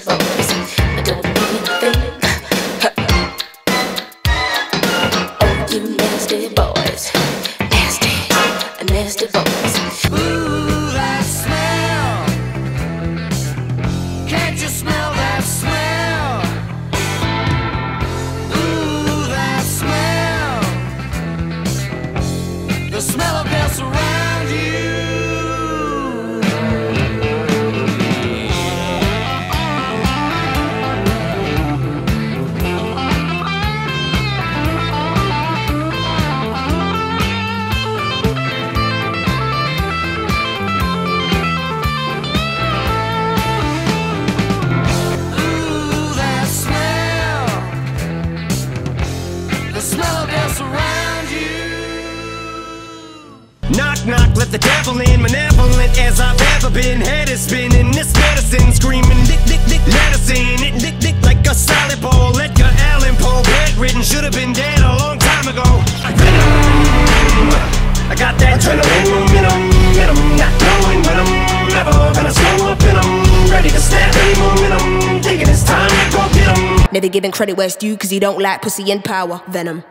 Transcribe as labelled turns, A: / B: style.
A: don't. Oh, you nasty boys. Nasty, nasty boys.
B: Ooh, that smell. Can't you smell that smell? Ooh, that smell. The smell of gasoline.
C: Knock, knock, let the devil in. Malevolent as I've ever been. Head is spinning. This medicine screaming. Dick, dick, dick, medicine. It dick, dick like a salad bowl. Edgar Allan Poe. Bedridden. Should have been dead a long time ago. I got that adrenaline in 'em, in 'em, Not knowing when I'm ever gonna slow up in 'em. Ready to snap any momentum. Thinking it's time to go get 'em.
A: Never giving credit where it's due, cause he don't like pussy and power. Venom.